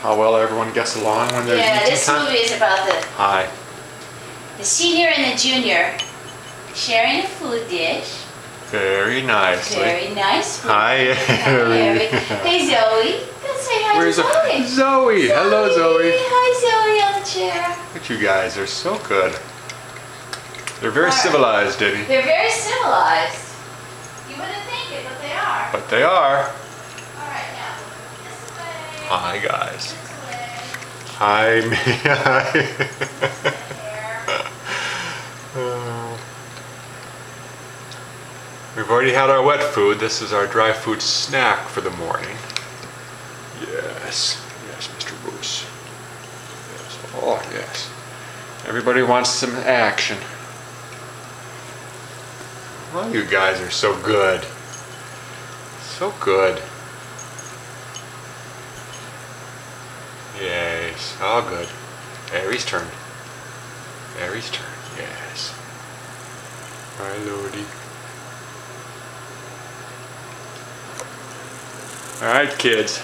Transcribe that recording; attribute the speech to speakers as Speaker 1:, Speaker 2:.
Speaker 1: how well everyone gets along when there's
Speaker 2: Yeah, this
Speaker 1: time.
Speaker 2: movie is about the,
Speaker 1: Hi.
Speaker 2: the senior and the junior sharing a food dish.
Speaker 1: Very nicely.
Speaker 2: Very nice food.
Speaker 1: Hi, Harry.
Speaker 2: Hey, Zoe. Go say hi
Speaker 1: Where's
Speaker 2: to
Speaker 1: the-
Speaker 2: Zoe.
Speaker 1: Zoe? Hello, Zoe.
Speaker 2: Hi, Zoe on the chair.
Speaker 1: Look at you guys. They're so good. They're very
Speaker 2: Alright.
Speaker 1: civilized, Diddy.
Speaker 2: They're very civilized. You wouldn't think it, but they are.
Speaker 1: But they are.
Speaker 2: All right, now this way.
Speaker 1: Hi, guys. Hi, me. Oh. Uh, we've already had our wet food. This is our dry food snack for the morning. Yes. Yes, Mr. Bruce. Yes. Oh, yes. Everybody wants some action. Well, you guys are so good. So good. Yes, all good. Aries turn. Aries turn, yes. Hi, lordy. All right, kids.